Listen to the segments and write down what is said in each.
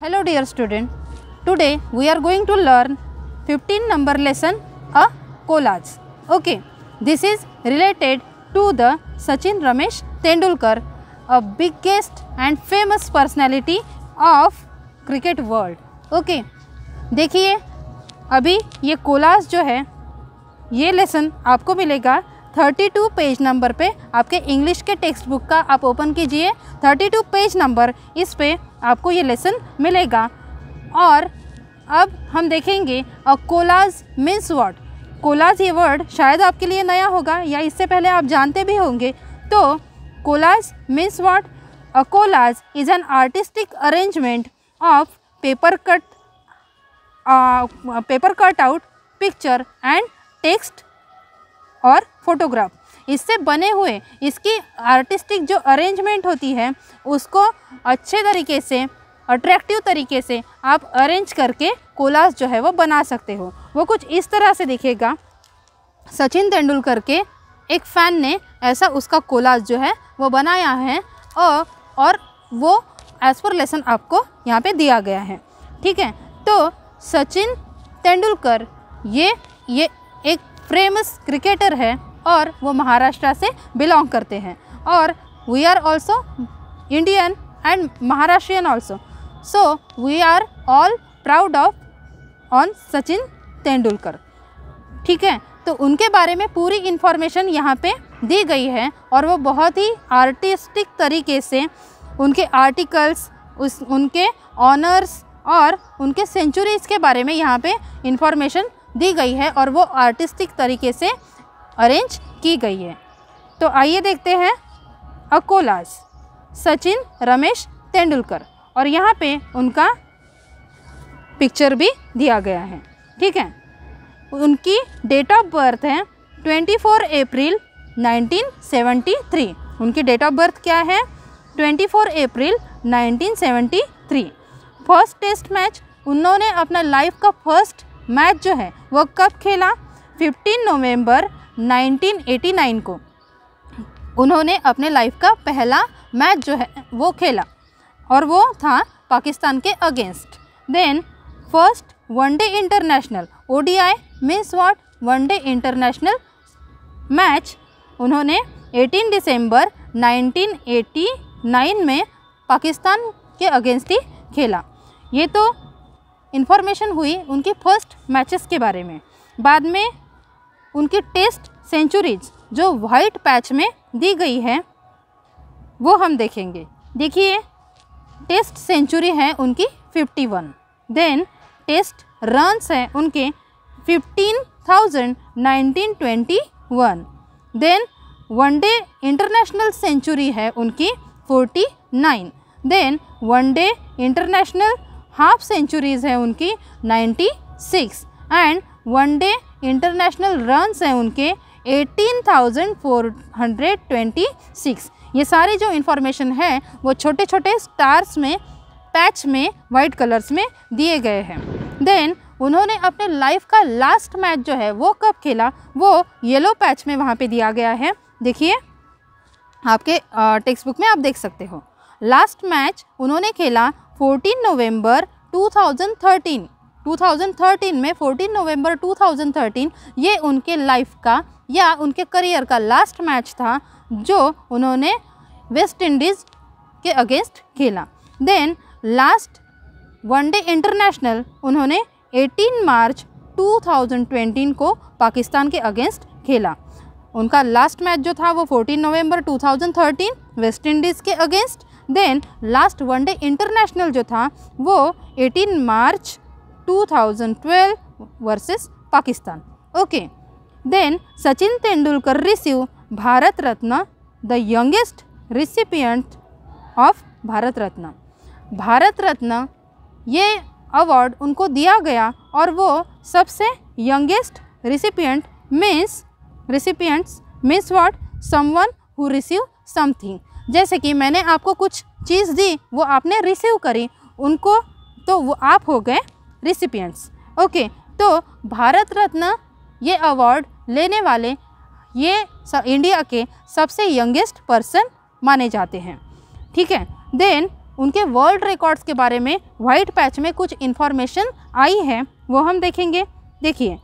Hello dear student today we are going to learn 15 number lesson a collage okay this is related to the Sachin Ramesh Tendulkar a biggest and famous personality of cricket world okay देखिए, अभी ये collage जो है, ये lesson आपको मिलेगा 32 page number पे आपके इंग्लिश के टेक्स्ट बुक का आप ओपन कीजिए। 32 पेज नंबर इस पे आपको ये लेसन मिलेगा। और अब हम देखेंगे a, collage means word. Collage ये वर्ड शायद आपके लिए नया होगा या इससे पहले आप जानते भी होंगे। तो collage means word. A, collage is an artistic arrangement of paper cut paper cut out picture and text और फोटोग्राफ। इससे बने हुए इसकी आर्टिस्टिक जो अरेंजमेंट होती है, उसको अच्छे तरीके से, अट्रैक्टिव तरीके से आप अरेंज करके कोलाज जो है वो बना सकते हो। वो कुछ इस तरह से दिखेगा। सचिन तेंदुलकर के एक फ़ैन ने ऐसा उसका कोलाज जो है वो बनाया है और और वो एज़ पर लेसन आपको यहाँ पे दिया गया है। ठीक है? तो सचिन तेंदुलकर, ये ये एक फ़ेमस क्रिकेटर है और वो महाराष्ट्र से बिलोंग करते हैं। और we are also Indian and Maharashtrian also so we are all proud of on Sachin Tendulkar ठीक है? तो उनके बारे में पूरी इन्फॉर्मेशन यहाँ पे दी गई है और वो बहुत ही आर्टिस्टिक तरीके से उनके आर्टिकल्स उस, उनके ऑनर्स और उनके सेंचुरीज़ के बारे में यहाँ पे इंफॉर्मेशन दी गई है और वो आर्टिस्टिक तरीके से अरेंज की गई है। तो आइए देखते हैं अकोलाज सचिन, रमेश तेंदुलकर और यहाँ पे उनका पिक्चर भी दिया गया है। ठीक है? उनकी डेट ऑफ़ बर्थ है 24 अप्रैल 1973 उनकी डेट ऑफ़ बर्थ क्या है? 24 अप्रैल 1973 फ़र्स्ट टेस्ट मैच उन्होंने अपना लाइफ का फ़र्स्ट मैच जो है वो कब खेला? 15 नवंबर 1989 को। उन्होंने अपने लाइफ का पहला मैच जो है वो खेला और वो था पाकिस्तान के against then first one day international ODI means what one day international match उन्होंने 18 दिसंबर 1989 में पाकिस्तान के अगेंस्ट ही खेला। ये तो इन्फॉर्मेशन हुई उनकी फ़र्स्ट मैचेस के बारे में। बाद में उनकी टेस्ट सेंचुरीज जो वाइट पैच में दी गई है वो हम देखेंगे। देखिए टेस्ट सेंचुरी है उनकी 51 देन टेस्ट रन्स हैं उनके 15,1921 देन वनडे इंटरनेशनल सेंचुरी है उनकी 49 then one day international half centuries हैं उनकी 96 एंड वनडे इंटरनेशनल रन्स हैं उनके 18,426 ये सारी जो इन्फॉर्मेशन है वो छोटे छोटे स्टार्स में पैच में वाइट कलर्स में दिए गए हैं. देन उन्होंने अपने लाइफ का लास्ट मैच जो है वो कब खेला? वो येलो पैच में वहाँ पे दिया गया है. देखिए आपके टेक्स्ट बुक में आप देख सकते हो. लास्ट मैच उन्होंने खेला 14 नवंबर 2013 2013 में 14 नवंबर 2013 ये उनके लाइफ का या उनके करियर का लास्ट मैच था जो उन्होंने वेस्ट इंडीज़ के अगेंस्ट खेला। Then last one day international उन्होंने 18 मार्च 2020 को पाकिस्तान के अगेंस्ट खेला। उनका लास्ट मैच जो था वो 14 नवंबर 2013 वेस्ट इंडीज़ के against then last one day international जो था, वो 18 मार्च 2012 versus Pakistan okay then Sachin Tendulkar receive Bharat Ratna the youngest recipient of Bharat Ratna Bharat Ratna ये अवार्ड उनको दिया गया और वो सबसे youngest recipient means recipients means what someone who receive something जैसे कि मैंने आपको कुछ चीज़ दी, वो आपने रिसीव करी, उनको तो वो आप हो गए रिसिपियंट्स ओके तो भारत रत्न ये अवार्ड लेने वाले, ये इंडिया के सबसे यंगेस्ट पर्सन माने जाते हैं। ठीक है देन उनके वर्ल्ड रिकॉर्ड्स के बारे में वाइट पैच में कुछ इन्फॉर्मेशन आई है, वो हम देखेंगे। देखिए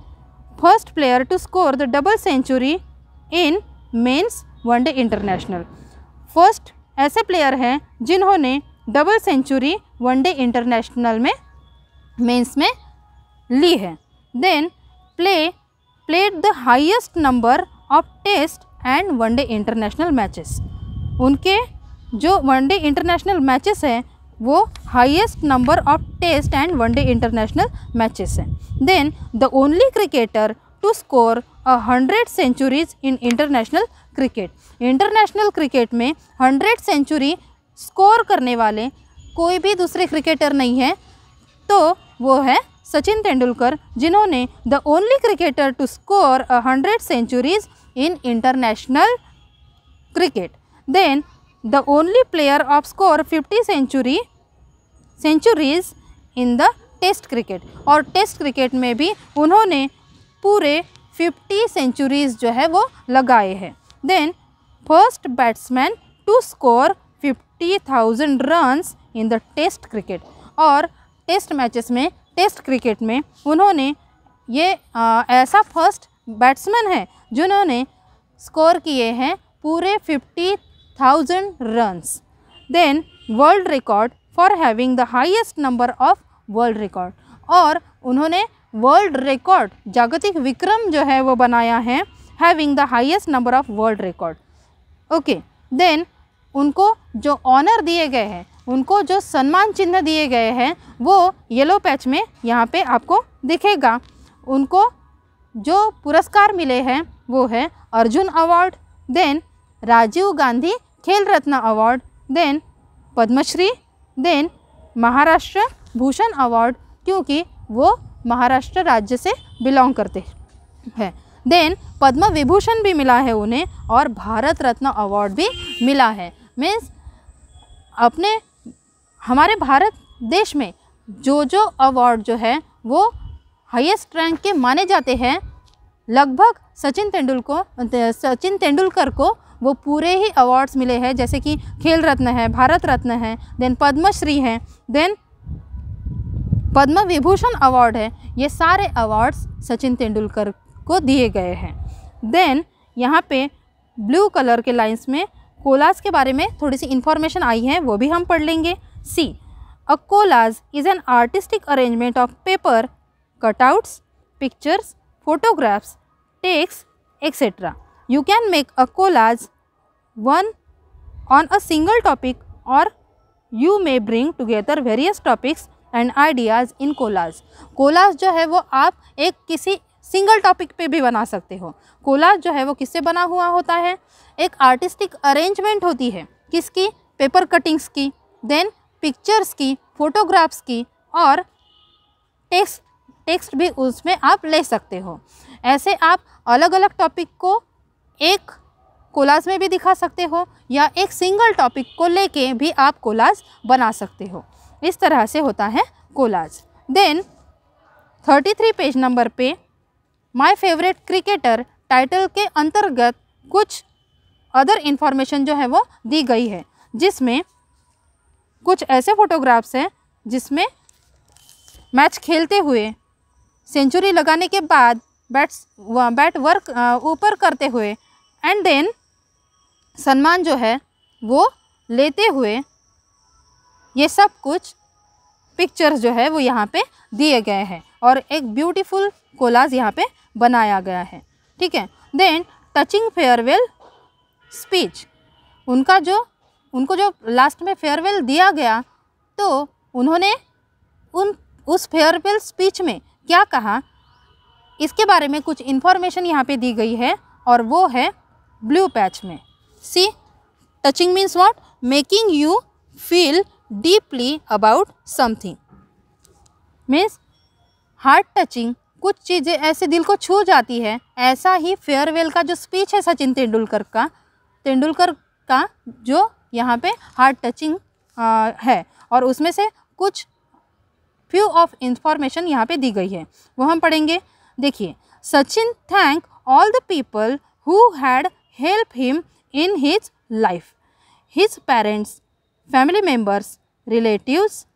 first player to score the double century in men's one day international first ऐसे प्लेयर हैं जिन्होंने double century one day international में मेंस में ली है। Then play played the highest number of test and one day international matches. उनके जो one day international matches हैं, वो highest number of test and one day international matches हैं। Then the only cricketer to score a hundred centuries in international cricket international cricket में hundred century score करने वाले कोई भी दूसरे क्रिकेटर नहीं है तो वो है सचिन तेंदुलकर, जिन्होंने the only cricketer to score a hundred centuries in international cricket then the only player of score fifty century centuries in the test cricket और टेस्ट क्रिकेट में भी उन्होंने पूरे फिफ्टी सेंचुरीज जो है वो लगाए हैं। Then first batsman to score fifty thousand runs in the test cricket और टेस्ट मैचेस में टेस्ट क्रिकेट में उन्होंने ये आ, ऐसा फ़र्स्ट बैट्समैन है जिन्होंने स्कोर किए हैं पूरे fifty thousand runs then world record for having the highest number of world record और उन्होंने वर्ल्ड रिकॉर्ड जागतिक विक्रम जो है वो बनाया है having the highest number of world record okay then उनको जो ऑनर दिए गए हैं, उनको जो सम्मान चिन्ह दिए गए हैं, वो येलो पैच में यहाँ पे आपको दिखेगा। उनको जो पुरस्कार मिले हैं, वो है Arjun award then Rajiv Gandhi Khel Ratna award then Padmashri then Maharashtra Bhushan award क्योंकि वो महाराष्ट्र राज्य से बिलोंग करते हैं। देन पद्म विभूषण भी मिला है उन्हें और भारत रत्न अवार्ड भी मिला है। मीन्स, अपने, हमारे भारत देश में जो जो अवार्ड जो है, वो हाईएस्ट रैंक के माने जाते हैं। लगभग सचिन तेंदुलकर सचिन तेंदुलकर को वो पूरे ही अवार्ड्स मिले हैं, जैसे कि खेल रत्न है, भारत रत्न है, देन पद्मश्री है, देन पद्म विभूषण अवार्ड है। ये सारे अवार्ड्स सचिन तेंदुलकर को दिए गए हैं। देन यहाँ पे ब्लू कलर के लाइंस में कोलाज के बारे में थोड़ी सी इन्फॉर्मेशन आई है, वो भी हम पढ़ लेंगे। See a collage is an artistic arrangement of paper cutouts pictures photographs texts etcetera you can make a collage one on a single topic और you may bring together various topics and ideas in collage. Collage जो है वो आप एक किसी single topic पे भी बना सकते हो। कोलाज जो है वो किससे बना हुआ होता है? एक आर्टिस्टिक अरेंजमेंट होती है। किसकी? पेपर कटिंग्स की, देन पिक्चर्स की, फ़ोटोग्राफ्स की और टेक्स्ट टेक्स्ट भी उसमें आप ले सकते हो। ऐसे आप अलग अलग टॉपिक को एक कोलाज में भी दिखा सकते हो या एक सिंगल टॉपिक को लेके भी आप कोलाज बना सकते हो। इस तरह से होता है collage. Then thirty three page number पे माय फेवरेट क्रिकेटर टाइटल के अंतर्गत कुछ अदर इन्फॉर्मेशन जो है वो दी गई है, जिसमें कुछ ऐसे फोटोग्राफ्स हैं, जिसमें मैच खेलते हुए सेंचुरी लगाने के बाद बैट्स बैट वर्क ऊपर करते हुए एंड देन सम्मान जो है, वो लेते हुए ये सब कुछ पिक्चर्स जो है वो यहाँ पे दिए गए हैं और एक ब्यूटीफुल कोलाज यहाँ पे बनाया गया है। ठीक है? देन टचिंग फेयरवेल स्पीच उनका जो, उनको जो लास्ट में फेयरवेल दिया गया तो उन्होंने उन, उस फेयरवेल स्पीच में क्या कहा? इसके बारे में कुछ इन्फॉर्मेशन यहाँ पे दी गई है और वो है ब्लू पैच में। See touching means what making you feel deeply about something. Means heart touching, कुछ चीज़ें ऐसे दिल को छू जाती है, ऐसा ही फेयरवेल का जो स्पीच है सचिन तेंदुलकर का तेंदुलकर का जो यहाँ पे हार्ट टचिंग है, और उसमें से कुछ फ्यू ऑफ़ इंफॉर्मेशन यहाँ पे दी गई है। वो हम पढ़ेंगे, देखिए, Sachin thank all the people who had help him in his life. His parents family members relatives,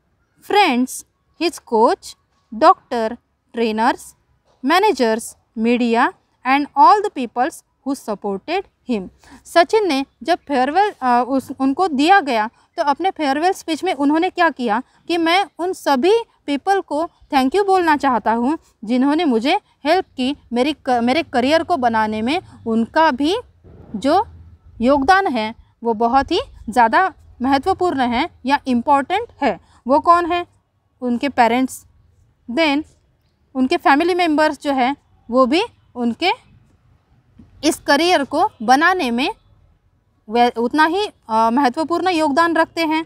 friends, his coach, doctor, trainers, managers, media and all the peoples who supported him. Sachin ने जब farewell उस उनको दिया गया तो अपने farewell speech में उन्होंने क्या किया कि मैं उन सभी पीपल को थैंक यू बोलना चाहता हूँ जिन्होंने मुझे हेल्प की मेरी मेरे करियर को बनाने में उनका भी जो योगदान है वो बहुत ही ज़्यादा महत्वपूर्ण है या इंपॉर्टेंट है? वो कौन है? उनके पेरेंट्स देन उनके फैमिली मेंबर्स जो है, वो भी उनके इस करियर को बनाने में उतना ही महत्वपूर्ण योगदान रखते हैं।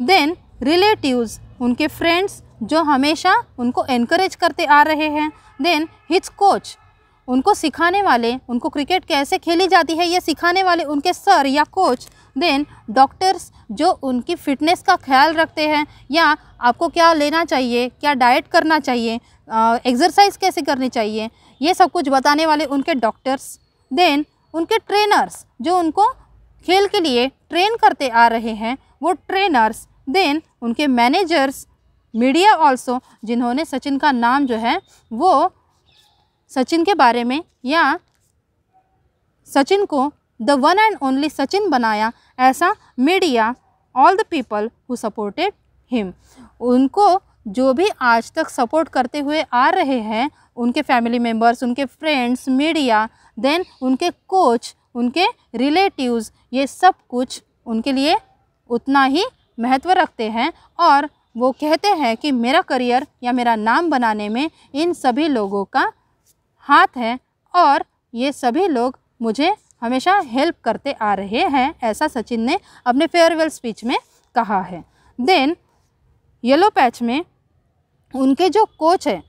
देन रिलेटिव्स उनके फ्रेंड्स जो हमेशा उनको एनकरेज करते आ रहे हैं। देन हिच कोच उनको सिखाने वाले, उनको क्रिकेट कैसे खेली जाती है, ये सिखाने वाले उनके सर या कोच देन डॉक्टर्स जो उनकी फ़िटनेस का ख्याल रखते हैं, या आपको क्या लेना चाहिए, क्या डाइट करना चाहिए एक्सरसाइज कैसे करनी चाहिए, ये सब कुछ बताने वाले उनके डॉक्टर्स देन उनके ट्रेनर्स जो उनको खेल के लिए ट्रेन करते आ रहे हैं, वो ट्रेनर्स देन उनके मैनेजर्स मीडिया ऑल्सो जिन्होंने सचिन का नाम जो है, वो सचिन के बारे में, या सचिन को the one and only Sachin बनाया ऐसा media, all the people who supported him. उनको जो भी आज तक सपोर्ट करते हुए आ रहे हैं, उनके फैमिली मेंबर्स उनके फ्रेंड्स, मीडिया, देन उनके कोच, उनके रिलेटिव्स, ये सब कुछ उनके लिए उतना ही महत्व रखते हैं और वो कहते हैं कि मेरा करियर या मेरा नाम बनाने में इन सभी लोगों का हाथ है और ये सभी लोग मुझे हमेशा हेल्प करते आ रहे हैं, ऐसा सचिन ने अपने फेयरवेल स्पीच में कहा है। देन येलो पैच में उनके जो कोच हैं,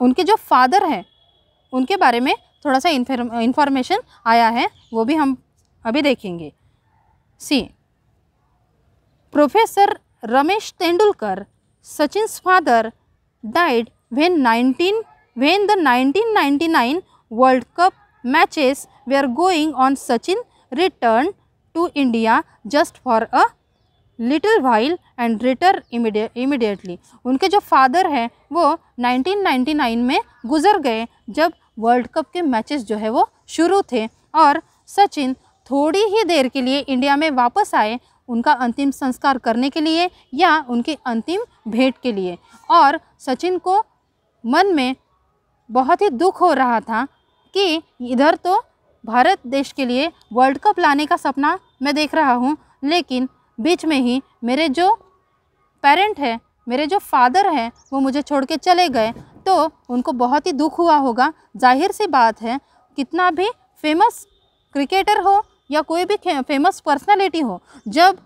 उनके जो फादर हैं, उनके बारे में थोड़ा सा इंफॉर्मेशन आया है, वो भी हम अभी देखेंगे। See professor Ramesh Tendulkar Sachin's father died when 19 when the 1999 World Cup matches were going on Sachin returned to India just for a little while and return immediately उनके जो फादर हैं, वो 1999 में गुजर गए, जब वर्ल्ड कप के matches जो है वो शुरू थे और सचिन थोड़ी ही देर के लिए इंडिया में वापस आए उनका अंतिम संस्कार करने के लिए या उनकी अंतिम भेंट के लिए। और सचिन को मन में बहुत ही दुख हो रहा था कि इधर तो भारत देश के लिए वर्ल्ड कप लाने का सपना मैं देख रहा हूँ, लेकिन बीच में ही मेरे जो पेरेंट हैं, मेरे जो फादर हैं, वो मुझे छोड़ के चले गए। तो उनको बहुत ही दुख हुआ होगा। ज़ाहिर सी बात है, कितना भी फ़ेमस क्रिकेटर हो या कोई भी फ़ेमस पर्सनालिटी हो, जब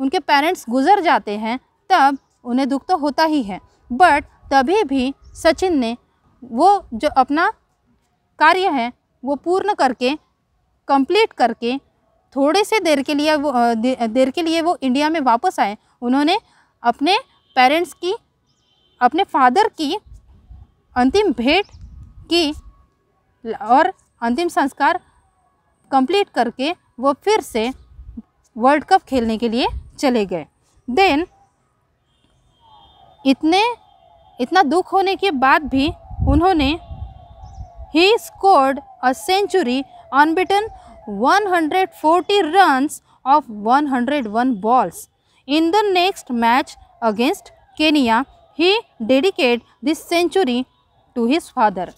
उनके पेरेंट्स गुज़र जाते हैं, तब उन्हें दुख तो होता ही है। बट तभी भी सचिन ने वो जो अपना कार्य है वो पूर्ण करके कंप्लीट करके थोड़े से देर के लिए वो दे, देर के लिए वो इंडिया में वापस आए। उन्होंने अपने पेरेंट्स की अपने फादर की अंतिम भेंट की और अंतिम संस्कार कंप्लीट करके वो फिर से वर्ल्ड कप खेलने के लिए चले गए। देन इतने इतना दुख होने के बाद भी उन्होंने ही scored a century unbeaten 140 runs of 101 balls. In the next match against Kenya, he dedicated this century to his father.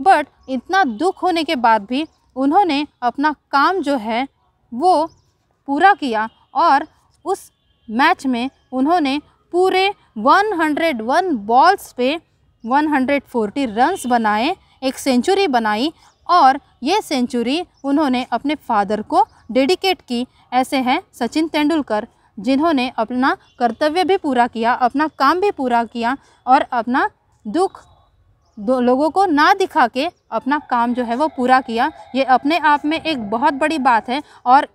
But इतना दुख होने के बाद भी उन्होंने अपना काम जो है वो पूरा किया और उस मैच में उन्होंने पूरे 101 बॉल्स पे 140 रन्स बनाए एक सेंचुरी बनाई और ये सेंचुरी उन्होंने अपने फादर को डेडिकेट की। ऐसे हैं सचिन तेंदुलकर, जिन्होंने अपना कर्तव्य भी पूरा किया, अपना काम भी पूरा किया और अपना दुख दो लोगों को ना दिखा के अपना काम जो है वो पूरा किया। ये अपने आप में एक बहुत बड़ी बात है और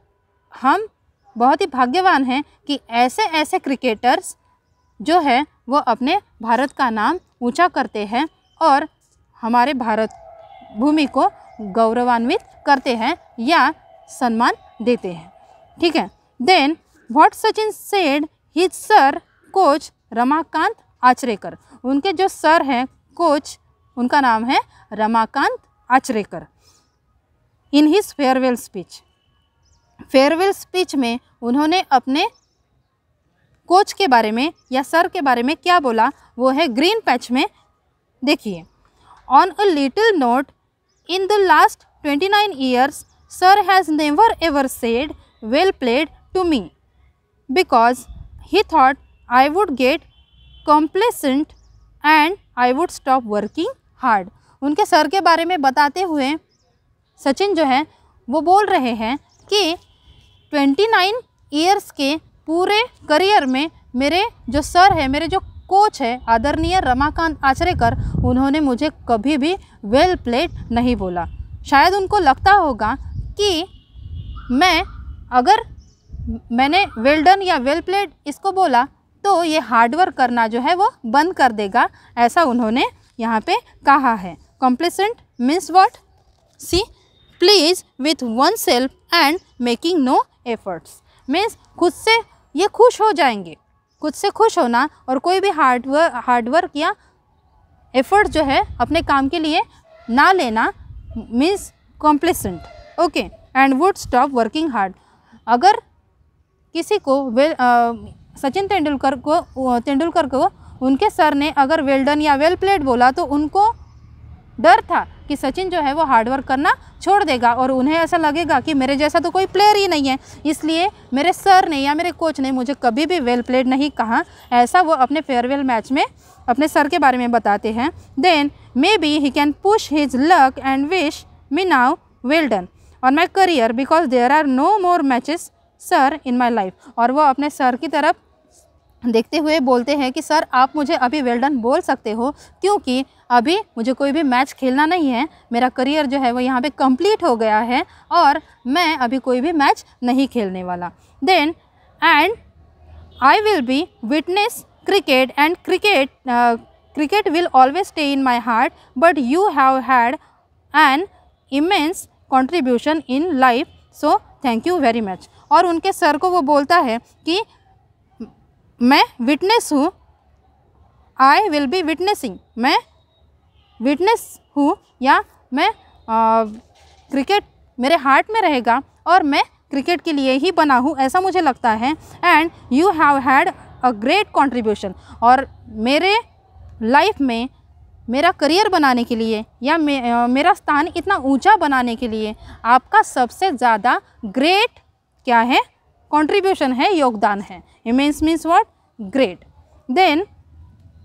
हम बहुत ही भाग्यवान हैं कि ऐसे ऐसे क्रिकेटर्स जो है वो अपने भारत का नाम ऊँचा करते हैं और हमारे भारत भूमि को गौरवान्वित करते हैं या सम्मान देते हैं। ठीक है? Then what Sachin said his sir coach Ramakant Achrekar उनके जो सर हैं कोच उनका नाम है Ramakant Achrekar in his farewell speech farewell speech में उन्होंने अपने कोच के बारे में या सर के बारे में क्या बोला, वो है ग्रीन पैच में। देखिए little note in the last twenty nine years sir has never ever said well played to me because he thought I would get complacent and I would stop working hard उनके sir के बारे में बताते हुए सचिन जो है, वो बोल रहे हैं कि ट्वेंटी नाइन ईयर्स के पूरे करियर में मेरे जो सर है, मेरे जो कोच है, आदरणीय रमाकांत आचरेकर, उन्होंने मुझे कभी भी वेल प्लेड नहीं बोला। शायद उनको लगता होगा कि मैं, अगर मैंने वेल डन या वेल प्लेड इसको बोला तो ये हार्डवर्क करना जो है वो बंद कर देगा, ऐसा उन्होंने यहाँ पे कहा है। Complacent means what see please with one self and making no efforts means खुद से ये खुश हो जाएँगे। खुद से खुश होना और कोई भी हार्ड वर्क हार्ड वर्क या एफर्ट जो है अपने काम के लिए ना लेना means complacent okay and would stop working hard अगर किसी को वेल सचिन तेंदुलकर को तेंदुलकर को उनके सर ने अगर वेल डन या वेल प्लेड बोला तो उनको डर था। कि सचिन जो है वो हार्डवर्क करना छोड़ देगा और उन्हें ऐसा लगेगा कि मेरे जैसा तो कोई प्लेयर ही नहीं है। इसलिए मेरे सर ने या मेरे कोच ने मुझे कभी भी वेल प्लेड नहीं कहा। ऐसा वो अपने फेयरवेल मैच में अपने सर के बारे में बताते हैं। Then may be he can push his luck and wish me now well done on my career because there are no more matches sir in my life और वो अपने सर की तरफ़ देखते हुए बोलते हैं कि, सर, आप मुझे अभी वेल्डन बोल सकते हो, क्योंकि अभी मुझे कोई भी मैच खेलना नहीं है। मेरा करियर जो है वो यहाँ पे कंप्लीट हो गया है और मैं अभी कोई भी मैच नहीं खेलने वाला। Then and I will be witness cricket and cricket cricket will always stay in my heart but you have had an immense contribution in life so thank you very much और उनके sir को वो बोलता है कि मैं witness हूँ। I will be witnessing मैं विटनेस हूँ या मैं आ, क्रिकेट मेरे हार्ट में रहेगा और मैं क्रिकेट के लिए ही बना हूँ ऐसा मुझे लगता है। And you have had a great contribution और मेरे लाइफ में मेरा करियर बनाने के लिए या मे, मेरा स्थान इतना ऊँचा बनाने के लिए आपका सबसे ज़्यादा ग्रेट क्या है? कंट्रीब्यूशन है, योगदान है। Immense means what great then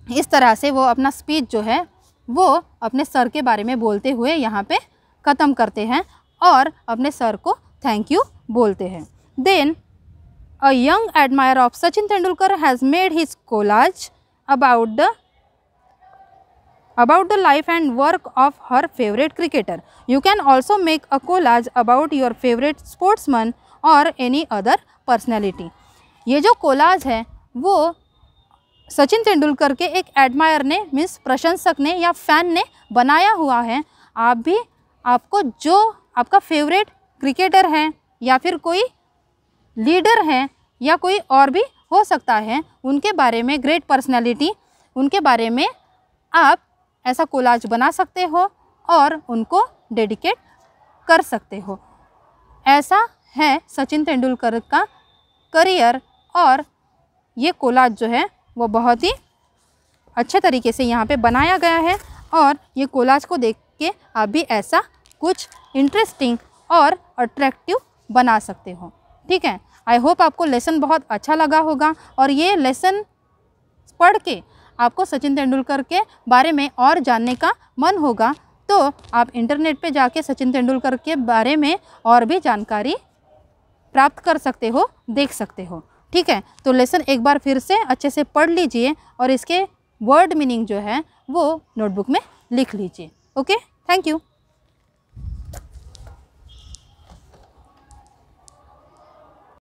इस तरह से वो अपना स्पीच जो है, वो अपने सर के बारे में बोलते हुए यहाँ पे ख़त्म करते हैं और अपने सर को थैंक यू बोलते हैं। Then a young admire of Sachin Tendulkar has made his collage about the about the life and work of her favorite cricketer. You can also make a collage about your favorite sportsman or any other personality. ये जो collage है, वो सचिन तेंदुलकर के एक admire ने means प्रशंसक ने या फ़ैन ने बनाया हुआ है आप भी, आपको जो आपका फेवरेट क्रिकेटर है या फिर कोई लीडर है या कोई और भी हो सकता है, उनके बारे में ग्रेट पर्सनैलिटी उनके बारे में आप ऐसा कोलाज बना सकते हो और उनको डेडिकेट कर सकते हो ऐसा है सचिन तेंदुलकर का करियर और ये कोलाज जो है, वो बहुत ही अच्छे तरीके से यहाँ पे बनाया गया है और ये कोलाज को देख के आप भी ऐसा कुछ इंटरेस्टिंग और अट्रैक्टिव बना सकते हो। ठीक है? आई होप आपको लेसन बहुत अच्छा लगा होगा और ये लेसन पढ़ के आपको सचिन तेंदुलकर के बारे में और जानने का मन होगा तो आप इंटरनेट पे जाके सचिन तेंदुलकर के बारे में और भी जानकारी प्राप्त कर सकते हो, देख सकते हो। ठीक है? तो लेसन एक बार फिर से अच्छे से पढ़ लीजिए और इसके वर्ड मीनिंग जो है, वो नोटबुक में लिख लीजिए। Okay thank you